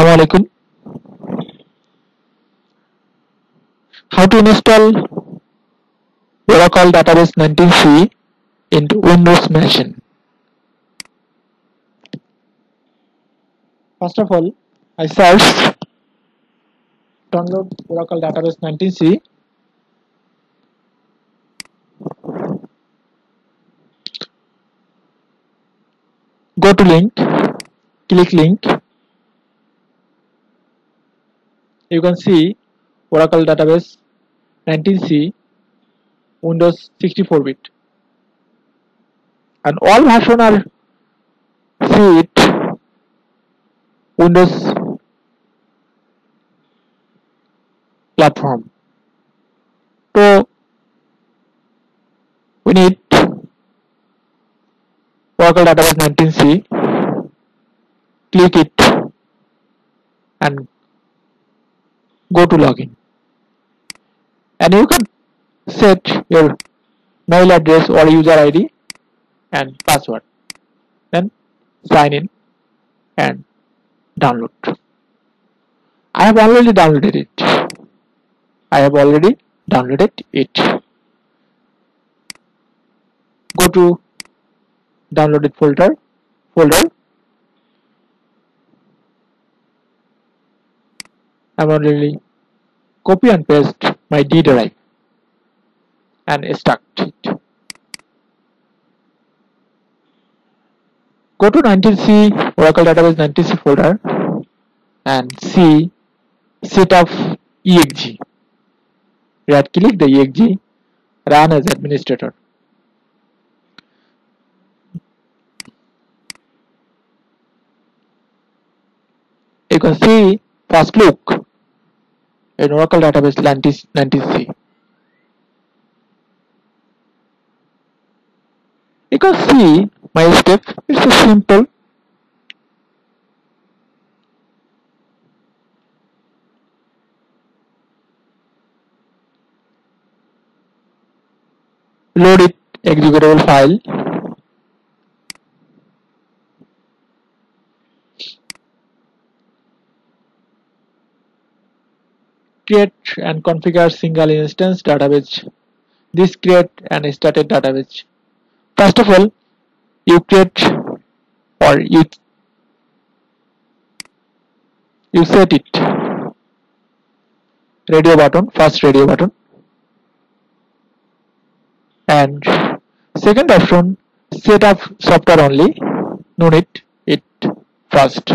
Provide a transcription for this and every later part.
Assalamu alaikum. How to install Oracle Database 19c into Windows machine. First of all, I search download Oracle Database 19c. Go to link, click link. You can see Oracle Database 19c Windows 64 bit. And all version are see it Windows platform. So we need Oracle Database 19c click it and go to login. And you can set your mail address or user ID and password. Then sign in and download. I have already downloaded it. I have already downloaded it. Go to downloaded folder folder I'm already copy and paste my D drive and extract it. Go to 19C Oracle Database 19C folder and see set of exe. Right click the exe, run as administrator. You can see first look in Oracle Database 19C. You can see my step, it's a simple load it executable file create and configure single instance database. This create and started database. First of all you create or you you set it. Radio button first radio button. And second option set up software only. No need it first.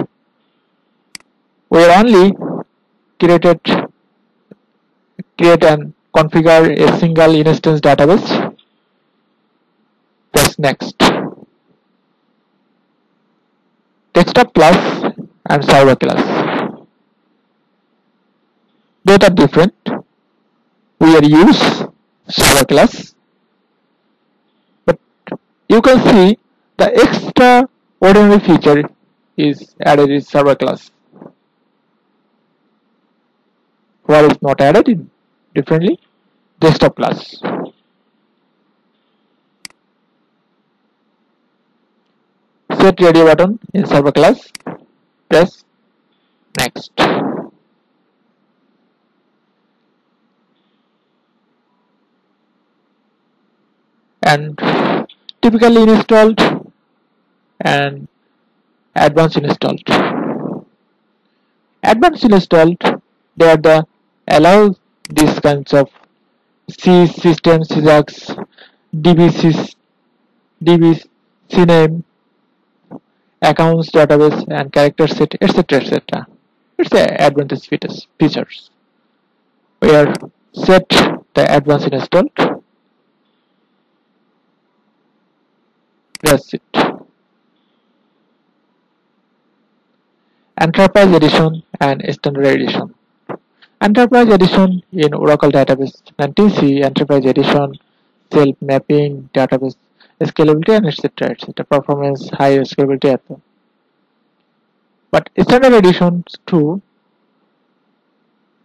We are only created create and configure a single instance database. Press next. Desktop class and server class. Both are different. We are use server class. But you can see the extra ordinary feature is added in server class what is not added in differently? Desktop class. Set radio button in server class. Press next. And typically installed and advanced installed. Advanced installed they are the allow these kinds of C system sysax DB, DB CNAME accounts database and character set etc etc it's the advanced features features. We are set the advanced installed that's it enterprise edition and standard edition enterprise edition in oracle database 19c enterprise edition self mapping database. Scalability and etc etc performance high scalability but standard edition too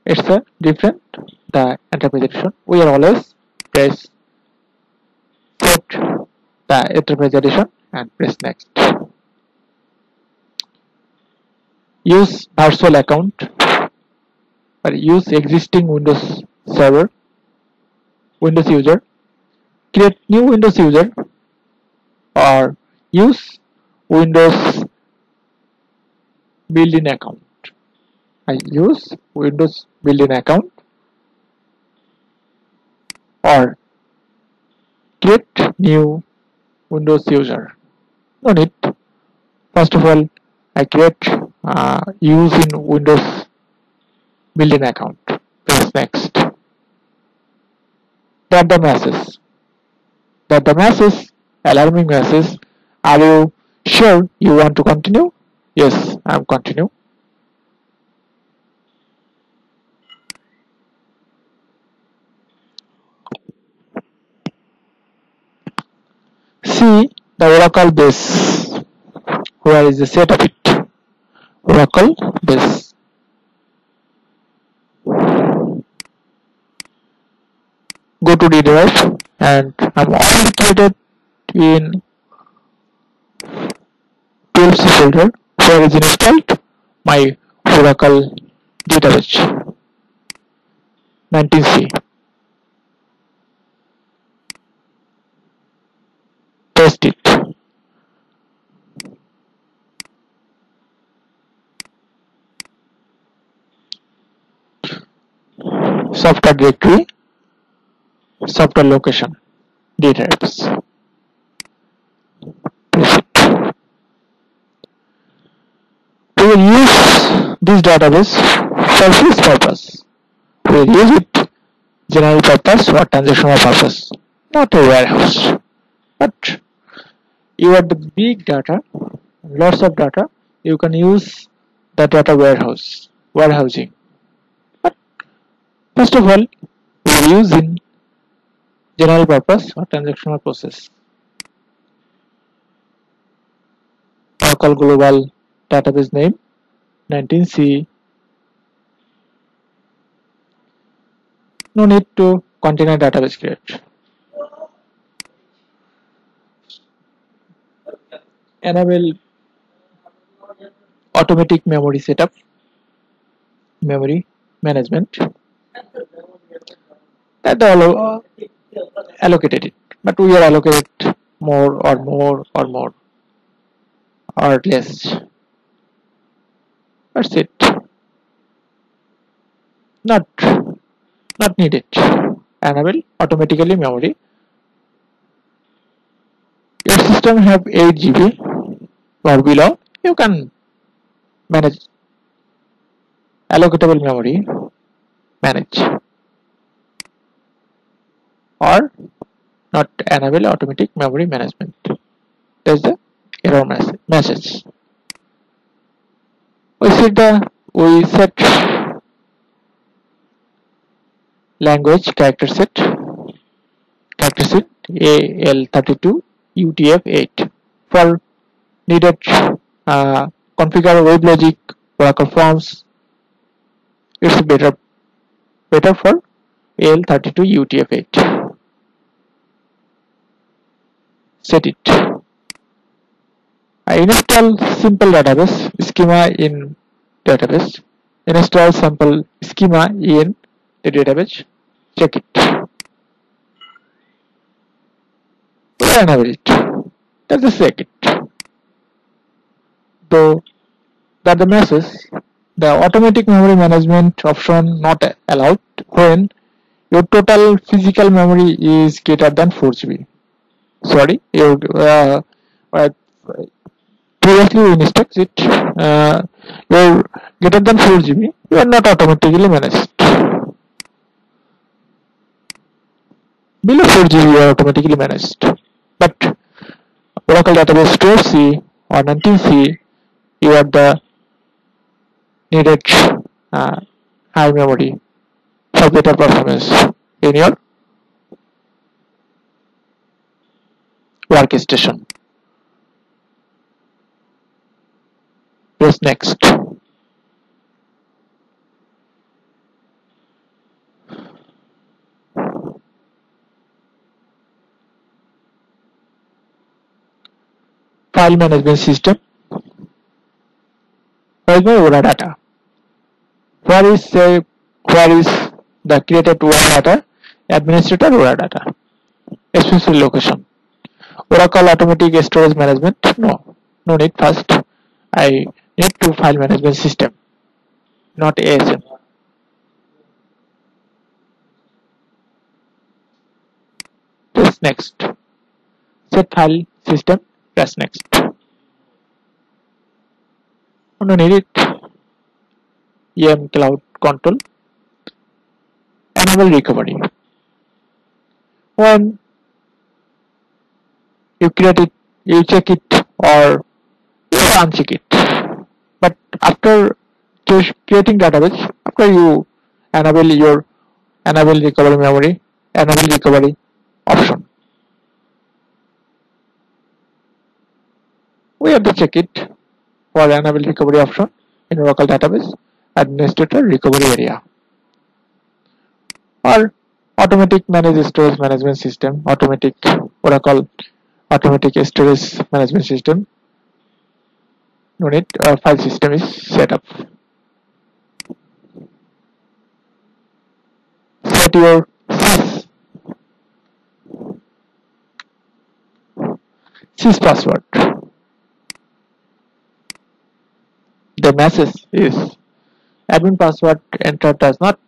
it's a different the enterprise edition. We are always press set the enterprise edition and press next. Use virtual account or use existing Windows server Windows user. Create new Windows user or use Windows built-in account. I use Windows built-in account or create new Windows user. No need. First of all I create uh, using Windows built-in account. Press next. That the message that the message alarming message are you sure you want to continue? Yes I'm continue. See the oracle base. Where is the set of it? Oracle base go to the drive and I'm already created in PLC folder where is installed my oracle database 19c paste it. Software directory software location data apps we will use this database for this purpose. We will use it general purpose or transactional purpose not a warehouse. But you have the big data lots of data you can use the data warehouse warehousing. But first of all we use in general purpose or transactional process? Oracle Global database name 19c no need to container database create. Enable automatic memory setup memory management. That allow allocated it. But we are allocated more or more or more or less. That's it. Not not needed. Enable automatically memory. Your system have 8 GB or below you can manage. Allocatable memory. Manage or not enable automatic memory management. That's the error message. We set the we set language character set? Character set AL32 UTF-8 for needed uh, configure WebLogic Oracle Forms it's better better for AL32 UTF-8 set it. I install simple database schema in database. Install sample schema in the database. Check it. Enable it that's the second. Though that the message the automatic memory management option not allowed when your total physical memory is greater than 4 GB sorry you uh, previously we instruct it. Uh, you're greater than 4 GB you are not automatically managed. Below 4 GB you are automatically managed. But Oracle database 12c or 19c you have the needed uh, high memory for better performance in your workstation press next file management system where is my ORA data where is say where is the created ORA data administrator ORA data especially location Oracle automatic storage management. No no need. First I need to file management system not ASM press next. Set file system press next. No need it. Em cloud control. Enable recovery. When you create it you check it or uncheck it. But after creating database after you enable your enable recovery memory enable recovery option. We have to check it for enable recovery option in Oracle database administrator recovery area. Or automatic manage storage management system automatic Oracle automatic storage management system unit uh, file system is set up. Set your sys. Sys password. The message is admin password enter does not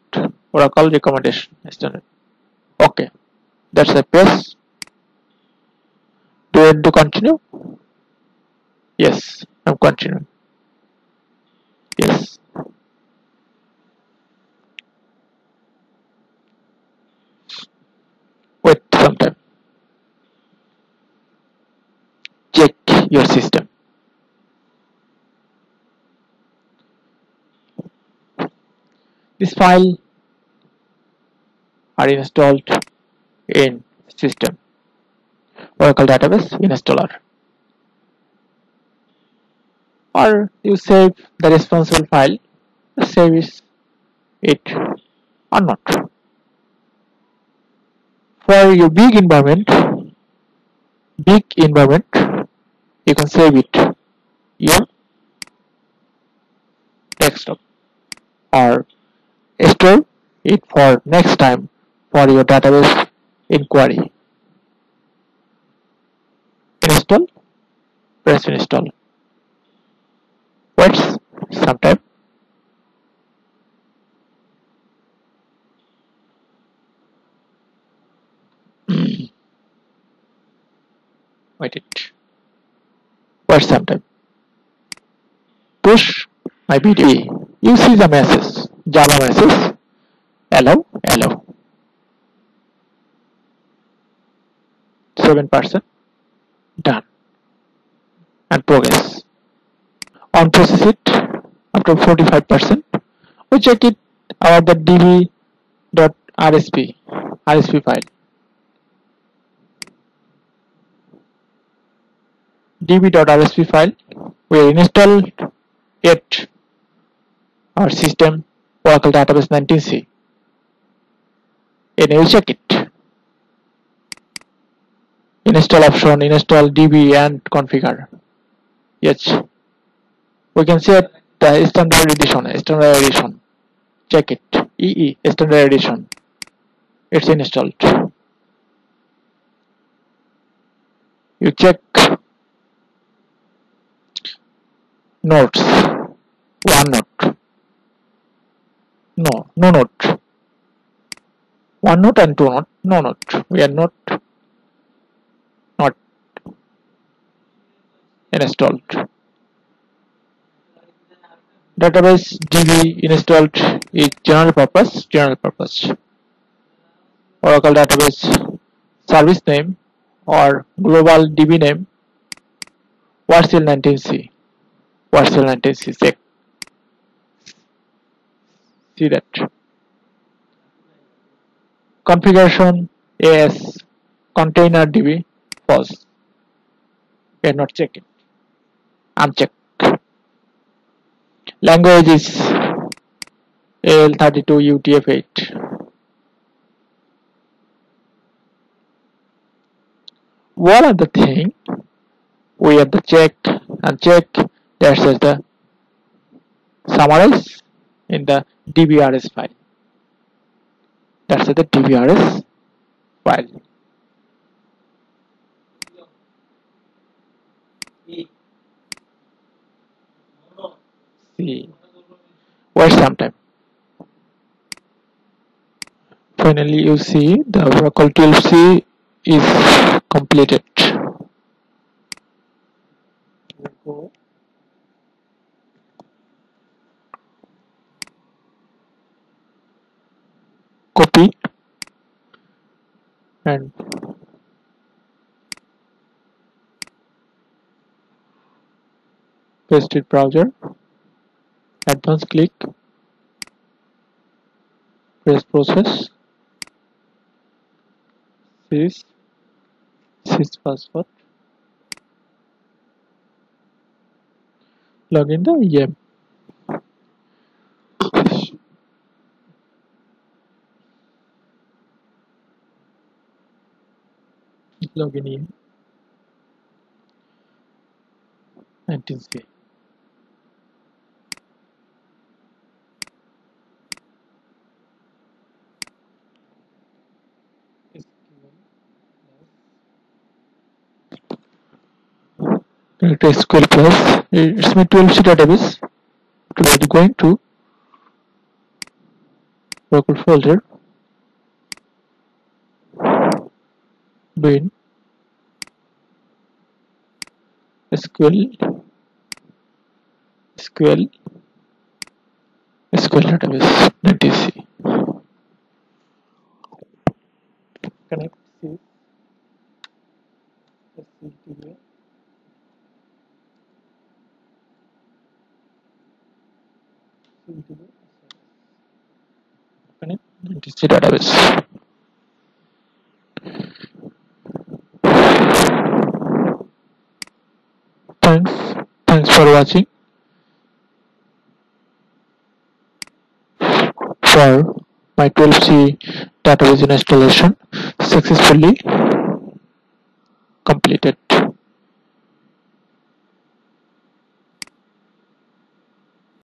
oracle recommendation okay that's a press want to continue? Yes I'm continuing. Yes. Wait some time. Check your system. This file are installed in system Oracle Database installer or you save the responsible file save it or not. For your big environment big environment you can save it your desktop or store it for next time for your database inquiry install press install waits some time wait it. Wait some time push my BDE you see the message. Java message. Allow allow 7 percent done. And progress. On process it after 45 percent. We check it about the db.rsp rsp rsp file. Db.rsp file we install it. Our system oracle database 19c and we check it install option install db and configure. Yes. We can set the standard edition standard edition. Check it. Ee standard edition. It's installed. You check notes. One note. No no note. One note and two note no note. We are not installed. Database db installed is general purpose general purpose. Oracle database service name or global db name Warshell 19c Warshell 19c check see that. Configuration as container db false we are not checking object. Language is AL32 UTF-8 one of the thing? We have to check and check that is the summarize in the dbrs file. That's the dbrs file see wait some time. Finally you see the Oracle 12c is completed. Copy. And paste it browser advanced click press process sys sys password login the em login in and see SQL plus eh, it's my 12c database. We are going to local folder. Bin SQL SQL SQL database .dc connect sys SCTV connect .dc database thanks. Thanks for watching. For my 12c database installation successfully completed